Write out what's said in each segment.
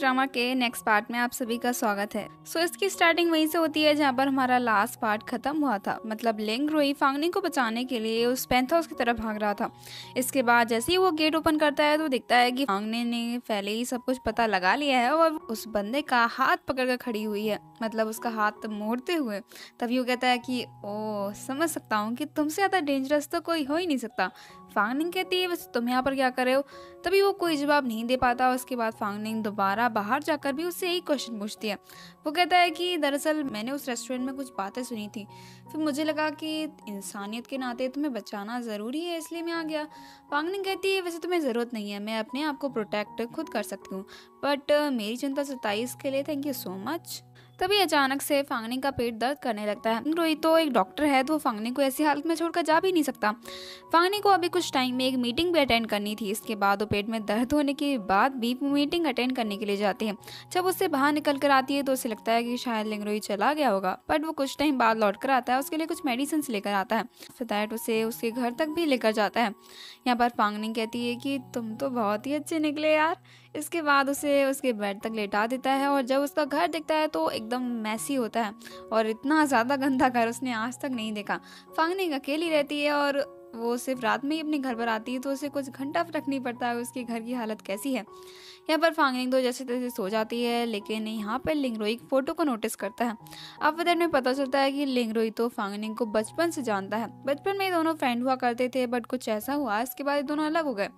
Drama के next part में आप सभी का स्वागत है। सो so, इसकी स्टार्टिंग वहीं से होती है जहाँ पर हमारा लास्ट पार्ट खत्म हुआ था। मतलब लेंग रोई फांगनी को बचाने के लिए उस पेंथ हाउस की तरफ़ भाग रहा था। इसके बाद जैसे ही वो गेट ओपन करता है तो दिखता है कि फांगने ने पहले ही सब कुछ पता लगा लिया है और उस बंदे का हाथ पकड़ कर खड़ी हुई है। मतलब उसका हाथ मोड़ते हुए, तभी वो कहता है कि, ओ, समझ सकता हूँ कि तुमसे ज़्यादा डेंजरस तो कोई हो ही नहीं सकता। फांगनिंग कहती है, वैसे तुम यहाँ पर क्या कर रहे हो? तभी वो कोई जवाब नहीं दे पाता, उसके बाद फांगनिंग दोबारा बाहर जाकर भी उससे यही क्वेश्चन पूछती है। वो कहता है कि, दरअसल मैंने उस रेस्टोरेंट में कुछ बातें सुनी थी। फिर मुझे लगा कि इंसानियत के नाते तुम्हें बचाना ज़रूरी है, इसलिए मैं आ गया। फांगनिंग कहती है, वैसे तुम्हें ज़रूरत नहीं है, मैं अपने आप को प्रोटेक्ट खुद कर सकती हूँ। बट मेरी चिंता सताई इसके लिए थैंक यू सो मच तभी अचानक से फांगनी का पेट दर्द करने लगता है। रोहित तो एक डॉक्टर है तो फांगनी को ऐसी हालत में छोड़कर जा भी नहीं सकता। फांगनी को अभी कुछ टाइम में एक मीटिंग भी अटेंड करनी थी। इसके बाद वो पेट में दर्द होने के बाद भी मीटिंग अटेंड करने के लिए जाती है। जब उससे बाहर निकल कर आती है तो उसे लगता है कि शायद लिंगरोही चला गया होगा। बट वो कुछ टाइम बाद लौट कर आता है, उसके लिए कुछ मेडिसिन लेकर आता है। फिर उसे उसके घर तक भी लेकर जाता है। यहाँ पर फांगनी कहती है कि तुम तो बहुत ही अच्छे निकले यार। इसके बाद उसे उसके बेड तक लेटा देता है और जब उसका घर दिखता है तो एकदम मैसी होता है और इतना ज़्यादा गंदा घर उसने आज तक नहीं देखा। फांगनिंग अकेली रहती है और वो सिर्फ़ रात में ही अपने घर पर आती है तो उसे कुछ घंटा नहीं पड़ता है, उसके घर की हालत कैसी है। यहाँ पर फांगनिंग तो जैसे तैसे सो जाती है, लेकिन यहाँ पर लिंगरोई फ़ोटो को नोटिस करता है। अब वदर में पता चलता है कि लिंगरोई तो फांगनिंग को बचपन से जानता है। बचपन में दोनों फ्रेंड हुआ करते थे बट कुछ ऐसा हुआ, इसके बाद दोनों अलग हो गए।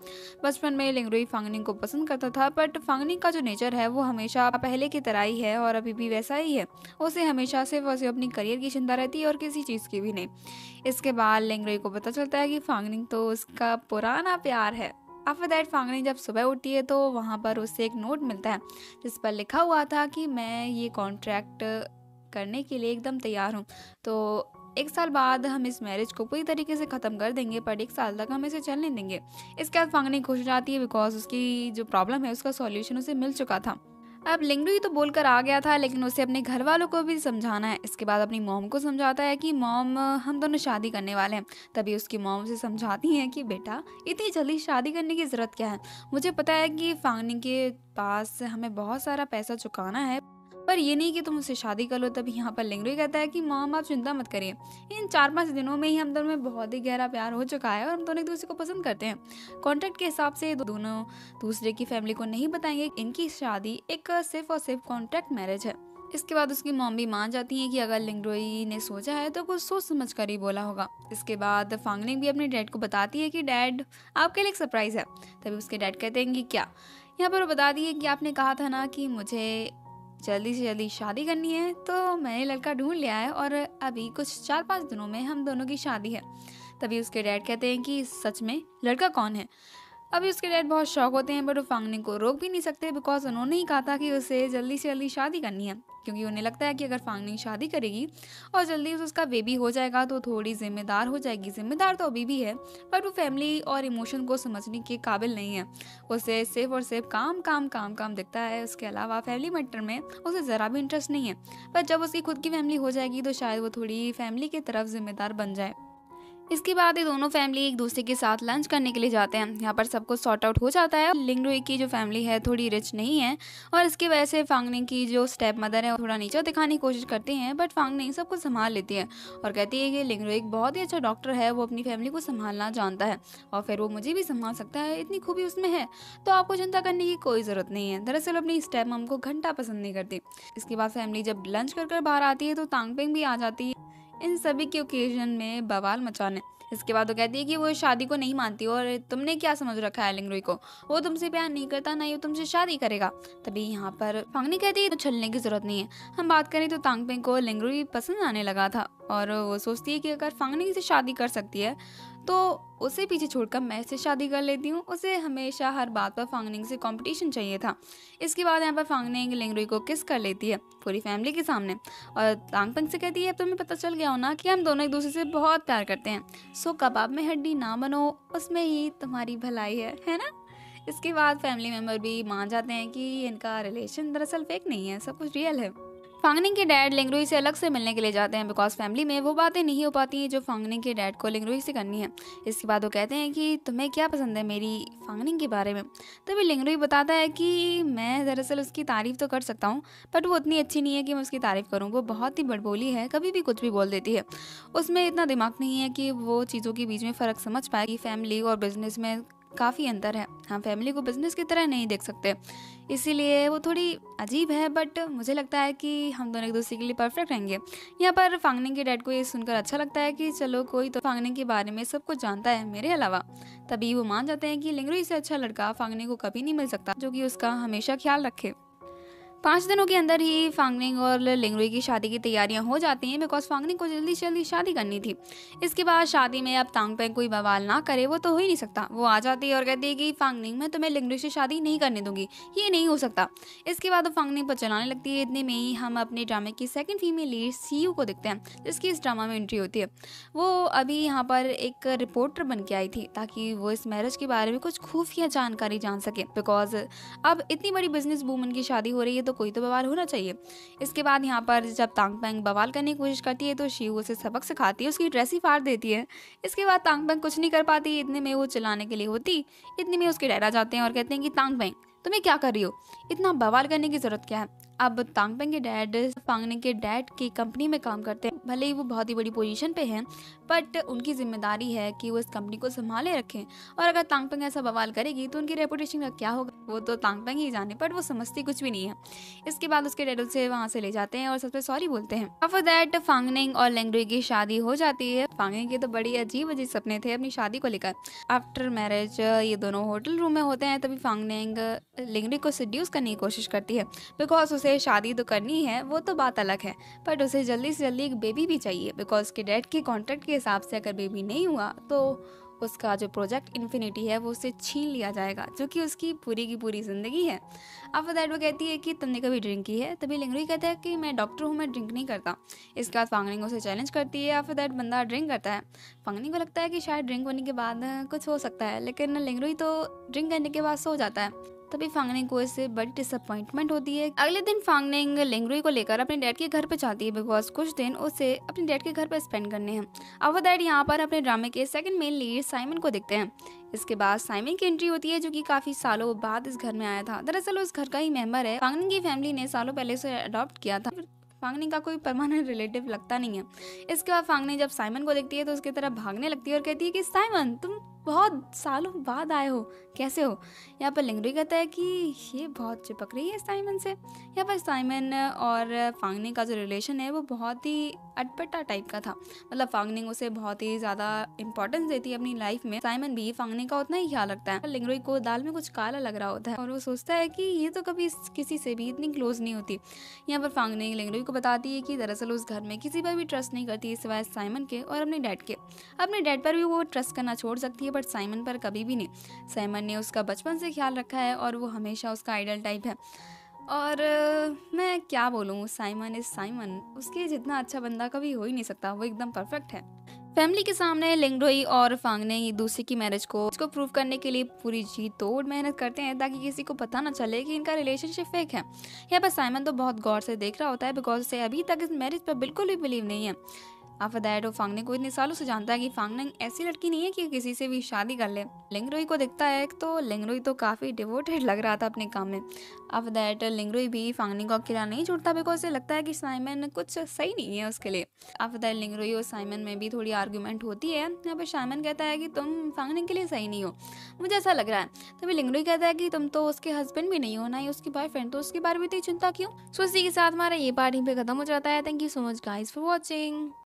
बचपन में लिंगरोई फांगनिंग को पसंद करता था बट फांगनिंग का जो नेचर है, वो हमेशा पहले की तरह ही है, और अभी भी वैसा ही है। उसे हमेशा से वैसे अपनी करियर की चिंता रहती है, और किसी चीज़ की भी नहीं। इसके बाद लिंगरोई को पता चलता है कि फांगनिंग तो उसका पुराना प्यार है। आफ्टर दैट फांगनी जब सुबह उठती है तो वहाँ पर उससे एक नोट मिलता है, जिस पर लिखा हुआ था कि मैं ये कॉन्ट्रैक्ट करने के लिए एकदम तैयार हूँ। तो एक साल बाद हम इस मैरिज को पूरी तरीके से ख़त्म कर देंगे, पर एक साल तक हम इसे चलने देंगे। इसके बाद फांगनी खुश हो जाती है बिकॉज़ उसकी जो प्रॉब्लम है, उसका सॉल्यूशन उसे मिल चुका था। अब लिंगडू तो बोलकर आ गया था, लेकिन उसे अपने घर वालों को भी समझाना है। इसके बाद अपनी मोम को समझाता है कि, मोम, हम दोनों शादी करने वाले हैं। तभी उसकी मोम से समझाती हैं कि, बेटा, इतनी जल्दी शादी करने की ज़रूरत क्या है? मुझे पता है कि फांगनी के पास हमें बहुत सारा पैसा चुकाना है। पर ये नहीं कि तुम उससे शादी कर लो, तभी यहाँ पर लिंगरू कहता है कि मॉम आप चिंता मत करिए। इन चार पाँच दिनों में ही हम दोनों में बहुत ही गहरा प्यार हो चुका है और हम दोनों एक दूसरे को पसंद करते हैं। कॉन्ट्रैक्ट के हिसाब से दोनों दूसरे की फैमिली को नहीं बताएँगे। इनकी शादी एक सिर्फ़ और सिर्फ़ कॉन्ट्रैक्ट मैरिज है। इसके बाद उसकी मॉम भी मान जाती है कि अगर लिंगरोई ने सोचा है तो कुछ सोच समझ कर ही बोला होगा। इसके बाद फांगनिंग भी अपने डैड को बताती है कि डैड आपके लिए एक सरप्राइज़ है। तभी उसके डैड कहते हैं कि, क्या? यहाँ पर वो बता दिए कि आपने कहा था ना कि मुझे जल्दी से जल्दी शादी करनी है तो मैंने लड़का ढूंढ लिया है और अभी कुछ चार पाँच दिनों में हम दोनों की शादी है। तभी उसके डैड कहते हैं कि सच में लड़का कौन है? अभी उसके डैड बहुत शौक होते हैं, बट वो फांगने को रोक भी नहीं सकते बिकॉज़ उन्होंने ही कहा था कि उसे जल्दी से जल्दी शादी करनी है, क्योंकि उन्हें लगता है कि अगर फांगनी शादी करेगी और जल्दी से उसका बेबी हो जाएगा तो थोड़ी जिम्मेदार हो जाएगी। जिम्मेदार तो अभी भी है बट वो फैमिली और इमोशन को समझने के काबिल नहीं है। उसे सिर्फ़ और सिर्फ़ काम काम काम काम दिखता है। उसके अलावा फैमिली मैटर में उसे ज़रा भी इंटरेस्ट नहीं है पर जब उसकी खुद की फैमिली हो जाएगी तो शायद वो थोड़ी फैमिली की तरफ़ जिम्मेदार बन जाए। इसके बाद ये दोनों फैमिली एक दूसरे के साथ लंच करने के लिए जाते हैं। यहाँ पर सब कुछ सॉर्ट आउट हो जाता है। लिंगरुई की जो फैमिली है, थोड़ी रिच नहीं है और इसकी वजह से फांगनिंग की जो स्टेप मदर है थोड़ा नीचा दिखाने की कोशिश करते हैं बट फांगनिंग सब कुछ संभाल लेती है और कहती है कि लिंगरुई बहुत ही अच्छा डॉक्टर है, वो अपनी फैमिली को संभालना जानता है और फिर वो मुझे भी संभाल सकता है, इतनी खूबी उसमें है। तो आपको चिंता करने की कोई ज़रूरत नहीं है। दरअसल अपनी स्टेप मम को घंटा पसंद नहीं करती। इसके बाद फैमिली जब लंच कर बाहर आती है तो तांगपिंग भी आ जाती है। इन सभी के ओकेजन में बवाल मचाने। इसके बाद वो कहती है कि वो शादी को नहीं मानती और तुमने क्या समझ रखा है लिंगरुई को? वो तुमसे प्यार नहीं करता, ना ही वो तुमसे शादी करेगा। तभी यहाँ पर फांगनी कहती है तो छलने की ज़रूरत नहीं है। हम बात करें तो तांगपेंग को लिंगरुई पसंद आने लगा था और वो सोचती है कि अगर फांगनी से शादी कर सकती है तो उसे पीछे छोड़कर मैं से शादी कर लेती हूँ। उसे हमेशा हर बात पर फांगनिंग से कंपटीशन चाहिए था। इसके बाद यहाँ पर फांगनिंग लिंगरुई को किस कर लेती है पूरी फैमिली के सामने। और तांगपंग से कहती है, अब तुम्हें पता चल गया हो ना कि हम दोनों एक दूसरे से बहुत प्यार करते हैं। सो कबाब में हड्डी ना बनो, उसमें ही तुम्हारी भलाई है है ना? इसके बाद फैमिली मेंबर भी मान जाते हैं कि इनका रिलेशन दरअसल फेक नहीं है, सब कुछ रियल है। फांगनिंग के डैड लिंगरुई से अलग से मिलने के लिए जाते हैं बिकॉज़ फैमिली में वो बातें नहीं हो पाती हैं जो फांगनिंग के डैड को लिंगरुई से करनी है। इसके बाद वो कहते हैं कि, तुम्हें क्या पसंद है मेरी फांगनिंग के बारे में? तभी लिंगरुई बताता है कि, मैं दरअसल उसकी तारीफ़ तो कर सकता हूँ बट वो उतनी अच्छी नहीं है कि मैं उसकी तारीफ़ करूँ। वो बहुत ही बड़बोली है, कभी भी कुछ भी बोल देती है। उसमें इतना दिमाग नहीं है कि वो चीज़ों के बीच में फ़र्क समझ पाए कि फैमिली और बिज़नेस में काफ़ी अंतर है। हम फैमिली को बिज़नेस की तरह नहीं देख सकते। इसीलिए वो थोड़ी अजीब है बट मुझे लगता है कि हम दोनों एक दूसरे के लिए परफेक्ट रहेंगे। यहाँ पर फांगनिंग के डैड को ये सुनकर अच्छा लगता है कि चलो कोई तो फांगनिंग के बारे में सब कुछ जानता है मेरे अलावा। तभी वो मान जाते हैं कि लिंगरू से अच्छा लड़का फांगने को कभी नहीं मिल सकता, जो कि उसका हमेशा ख्याल रखे। पाँच दिनों के अंदर ही फांगनिंग और लिंगरुई की शादी की तैयारियाँ हो जाती हैं बिकॉज़ फांगनिंग को जल्दी से जल्दी शादी करनी थी। इसके बाद शादी में अब तांग पेंग कोई बवाल ना करे, वो तो हो ही नहीं सकता। वो आ जाती है और कहती है कि फांगनिंग मैं तुम्हें लिंगरुई से शादी नहीं करने दूँगी। ये नहीं हो सकता। इसके बाद वो फांगनिंग पर चलाने लगती है। इतने में ही हम अपने ड्रामे की सेकेंड फीमेल लीड सीयू को देखते हैं, जिसकी इस ड्रामा में एंट्री होती है। वो अभी यहाँ पर एक रिपोर्टर बन के आई थी, ताकि वो इस मैरिज के बारे में कुछ खुफिया जानकारी जान सके। बिकॉज़ अब इतनी बड़ी बिज़नेस वूमन की शादी हो रही है तो कोई तो बवाल होना चाहिए। इसके बाद यहाँ पर जब तांग पैंग बवाल करने की कोशिश करती है तो शिव उसे सबक सिखाती है, उसकी ड्रेस ही फाड़ देती है। इसके बाद तांग पैंग कुछ नहीं कर पाती, इतने में वो चलाने के लिए होती, इतने में उसके डैडा जाते हैं और कहते हैं कि, तांग पैंग, तुम्हें क्या कर रही हो? इतना बवाल करने की ज़रूरत क्या है? अब तांगपेंग के डैड, पांगने के डैड की कंपनी में काम करते हैं। भले ही वो बहुत ही बड़ी पोजीशन पे हैं, बट उनकी ज़िम्मेदारी है कि वो इस कंपनी को संभाले रखें। और अगर तांगपेंग ऐसा बवाल करेगी तो उनकी रेपुटेशन का क्या होगा? वो तो तांगपेंग ही जाने, बट वो समझती कुछ भी नहीं है। इसके बाद उसके डैड उसे वहाँ से ले जाते हैं और सबसे सॉरी बोलते हैं। आफ्टर दैट फांगनिंग और लेंगरुई की शादी हो जाती है। फांगनिंग के तो बड़ी अजीब अजीब सपने थे अपनी शादी को लेकर। आफ्टर मैरिज ये दोनों होटल रूम में होते हैं, तभी फांगनिंग लेंगरुई को सड्यूस करने की कोशिश करती है। बिकॉज़ उसे उसे शादी तो करनी है, वो तो बात अलग है बट उसे जल्दी से जल्दी एक बेबी भी चाहिए बिकॉज़ उसके डैड के कॉन्ट्रैक्ट के हिसाब से अगर बेबी नहीं हुआ तो उसका जो प्रोजेक्ट इन्फिनिटी है, वो उससे छीन लिया जाएगा, जो कि उसकी पूरी की पूरी ज़िंदगी है। आफ्टर दैट वो कहती है कि, तुमने कभी ड्रिंक की है? तभी लिंगरी कहता है कि, मैं डॉक्टर हूँ, मैं ड्रिंक नहीं करता। इसके बाद फांगनिंग उसे चैलेंज करती है आफ्टर दैट बंदा ड्रिंक करता है। फांगनिंग को लगता है कि शायद ड्रिंक होने के बाद कुछ हो सकता है, लेकिन लिंगरुई तो ड्रिंक करने के बाद सो जाता है। तभी फांगनिंग को इससे बड़ी डिसअपॉइंटमेंट होती है। अगले दिन फांगनिंग लेंगरुई को लेकर अपने डैड के घर पे जाती है बिकॉज़ कुछ दिन उसे अपने डैड के घर पर स्पेंड करने हैं। अब वो डैड यहाँ पर अपने ड्रामे के सेकंड मेन लीड साइमन को देखते हैं। इसके बाद साइमन की एंट्री होती है जो कि काफ़ी सालों बाद इस घर में आया था। दरअसल उस घर का ही मेंबर है। फांगनिंग की फैमिली ने सालों पहले उसे अडॉप्ट किया था। फांगनी का कोई परमानेंट रिलेटिव लगता नहीं है। इसके बाद फांगनी जब साइमन को देखती है तो उसकी तरफ़ भागने लगती है और कहती है कि साइमन तुम बहुत सालों बाद आए हो, कैसे हो? यहाँ पर लिंगरी कहता है कि ये बहुत चिपक रही है साइमन से। यहाँ पर साइमन और फांगनी का जो रिलेशन है, वो बहुत ही अटपटा टाइप का था। मतलब फांगनिंग उसे बहुत ही ज़्यादा इंपॉर्टेंस देती है अपनी लाइफ में। साइमन भी फांगनी का उतना ही ख्याल रखता है। लिंगरोई को दाल में कुछ काला लग रहा होता है और वो सोचता है कि ये तो कभी किसी से भी इतनी क्लोज नहीं होती। यहाँ पर फांगनिंग लिंगरोई को बताती है कि दरअसल उस घर में किसी पर भी ट्रस्ट नहीं करती सिवाय साइमन के और अपने डैड के। अपने डैड पर भी वो ट्रस्ट करना छोड़ सकती है बट साइमन पर कभी भी नहीं। साइमन ने उसका बचपन से ख्याल रखा है और वो हमेशा उसका आइडल टाइप है। और मैं क्या बोलूँ, साइमन इज़ साइमन। उसके जितना अच्छा बंदा कभी हो ही नहीं सकता, वो एकदम परफेक्ट है। फैमिली के सामने लिंगडोई और फांगने ही दूसरे की मैरिज को उसको प्रूव करने के लिए पूरी जी तोड़ मेहनत करते हैं, ताकि किसी को पता ना चले कि इनका रिलेशनशिप फेक है। यहाँ पर साइमन तो बहुत गौर से देख रहा होता है बिकॉज़ उसे अभी तक इस मैरिज पर बिल्कुल भी बिलीव नहीं है। दैट वो फांगने को इतने सालों से जानता है कि फांगने ऐसी लड़की नहीं है कि किसी से भी शादी कर ले। लिंगरोई को दिखता है तो लिंगरोई तो काफ़ी डिवोटेड लग रहा था अपने काम में। आफ्टर दैट लिंगरोई भी फांगनी को अकेला नहीं छोड़ता बिकॉज़ उसे लगता है कि साइमन कुछ सही नहीं है उसके लिए। आफ्टर दैट लिंगरोई और साइमन में भी थोड़ी आर्ग्यूमेंट होती है। यहाँ पर साइमन कहता है कि तुम फांगने के लिए सही नहीं हो। मुझे ऐसा लग रहा है। तभी लिंगरोई कहता है कि तुम तो उसके हस्बैंड भी नहीं हो, ना ही उसकी बॉयफ्रेंड तो उसके बारे में इतनी चिंता क्यों? सो इसी के साथ हमारा ये पार्टी पे खत्म हो जाता है। Thank you so much guys for watching